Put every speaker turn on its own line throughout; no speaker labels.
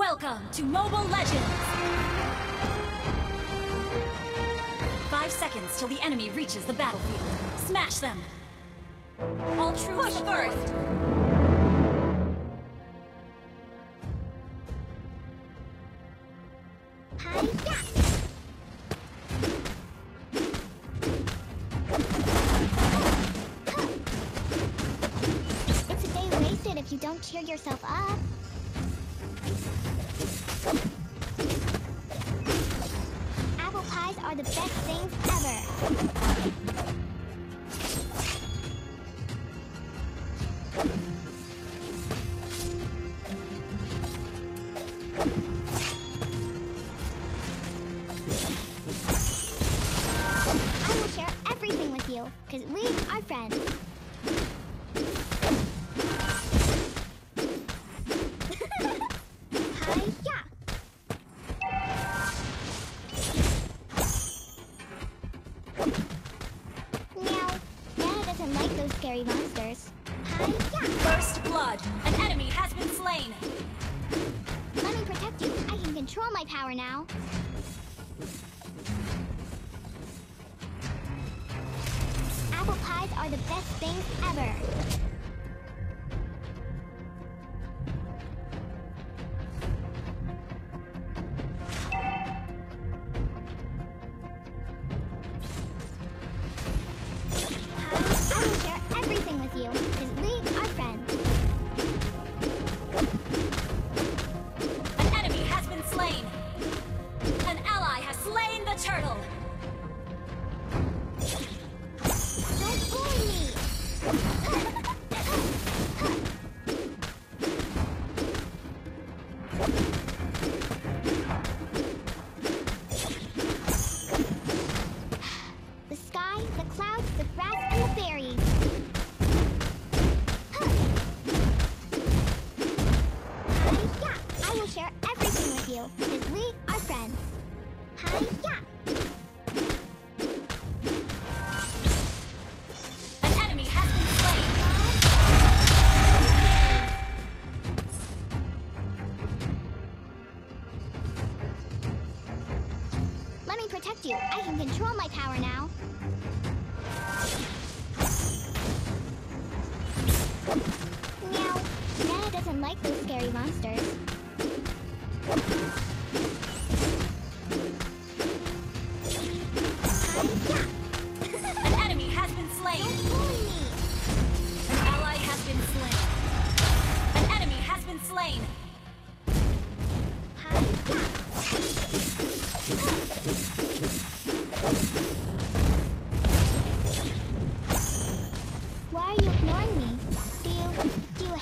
Welcome to Mobile Legends! Five seconds till the enemy reaches the battlefield. Smash them! All troops Push first!
It's a day wasted if you don't cheer yourself up. Scary monsters.
First blood! An enemy has been slain!
Let me protect you. I can control my power now. Pies are the best things ever.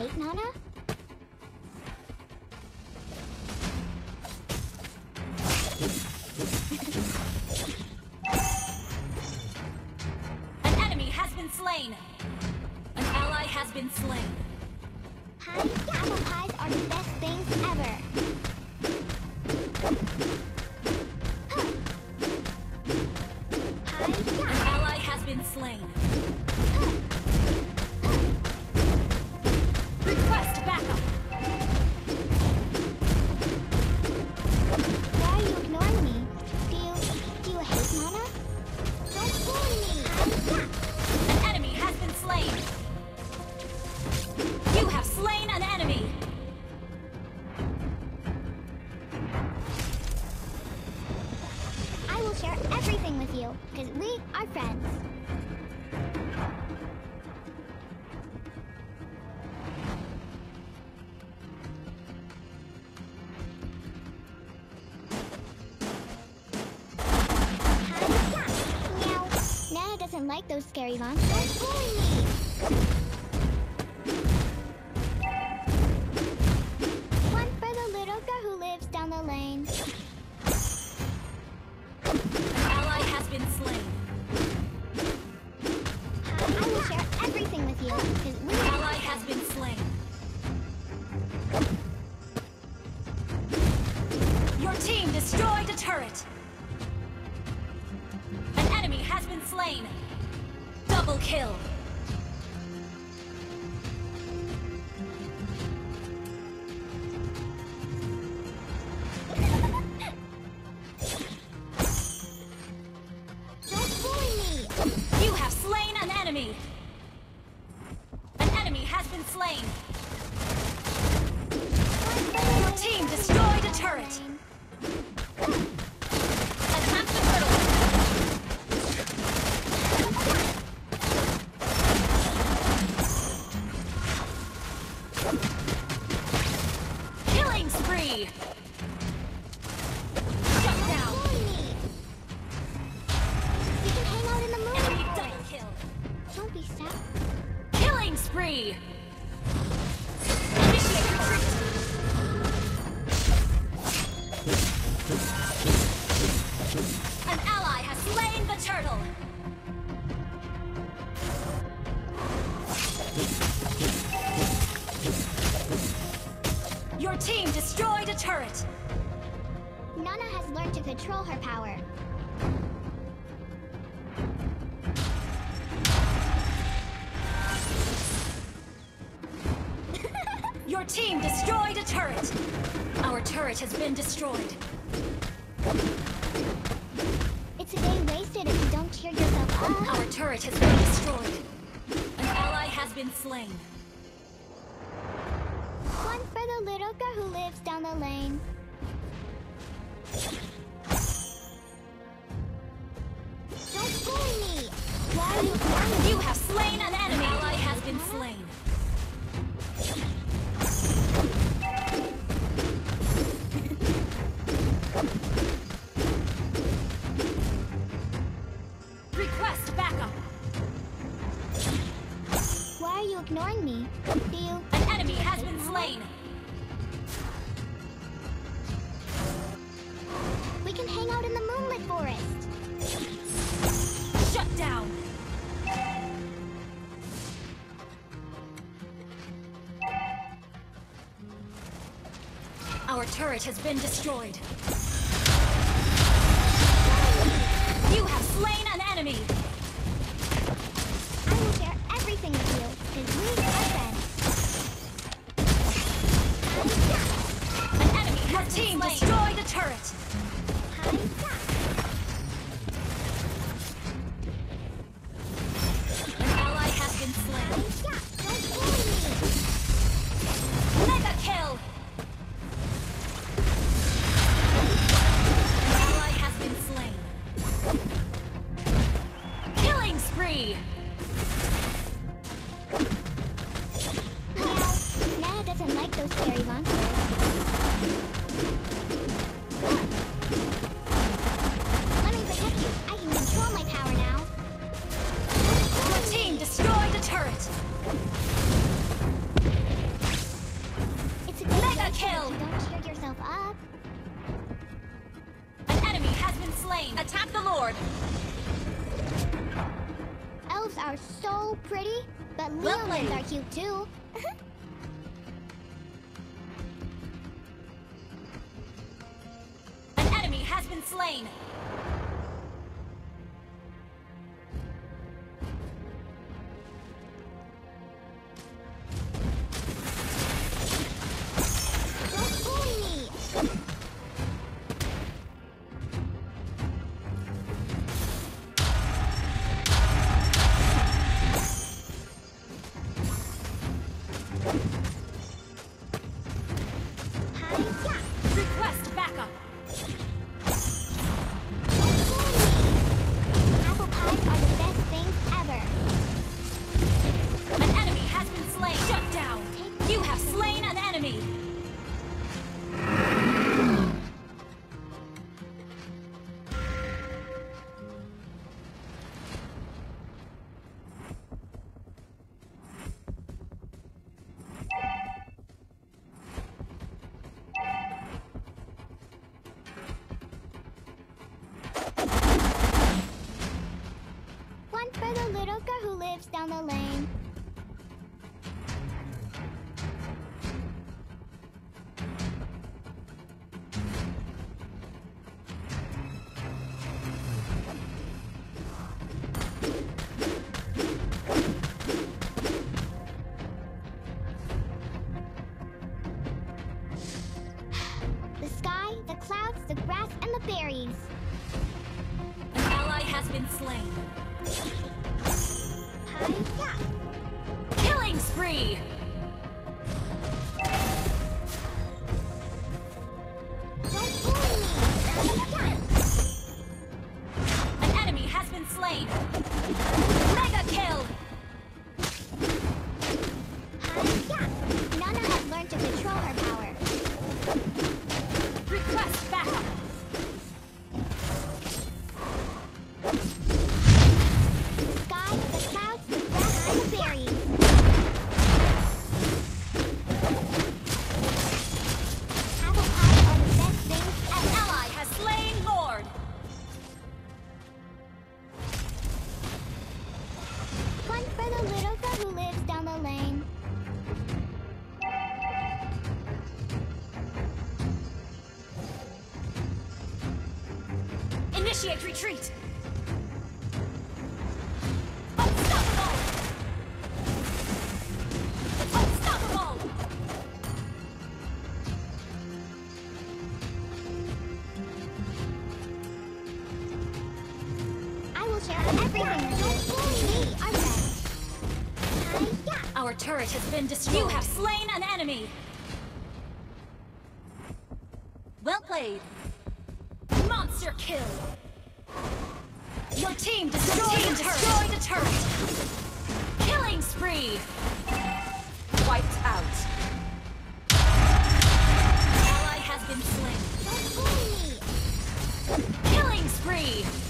Hate Nana?
An enemy has been slain! An ally has been slain!
Hi, apple pies are the best things ever.
An ally has been slain!
Share everything with you because we are friends. Hi-ya! Meow. Nana doesn't like those scary monsters.
slain!
Double kill! Don't bully me! You
have slain an enemy! An enemy has been slain! Your team destroyed a turret! Killing spree. An ally has slain the turtle. Your team destroyed a turret.
Nana has learned to control her power.
Team destroyed a turret. Our turret has been destroyed.
It's a day wasted if you don't cheer yourself up.
Our turret has been destroyed. An ally has been slain.
One for the little girl who lives down the lane. Don't bully me! Why are you bullying ignoring me? Do you?
An enemy has been slain.
We can hang out in the moonlit forest.
Shut down. Our turret has been destroyed. Slain. Attack the Lord.
Elves are so pretty, but
Well Leonins
are cute too.
An enemy has been slain. spree! An enemy has been slain! Mega
kill! Nana has learned to control her power. Friends. Hi-ya!
Our turret has been destroyed. You have slain an enemy! Well played. Monster kill! Your team destroyed, team destroyed a turret! Killing spree! Wiped out. Ally has been slain. Killing spree!